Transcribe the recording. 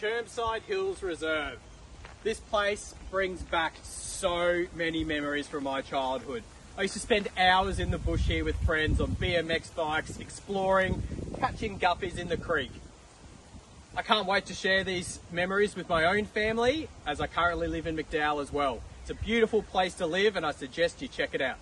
Chermside Hills Reserve. This place brings back so many memories from my childhood. I used to spend hours in the bush here with friends on BMX bikes, exploring, catching guppies in the creek. I can't wait to share these memories with my own family as I currently live in McDowall as well. It's a beautiful place to live and I suggest you check it out.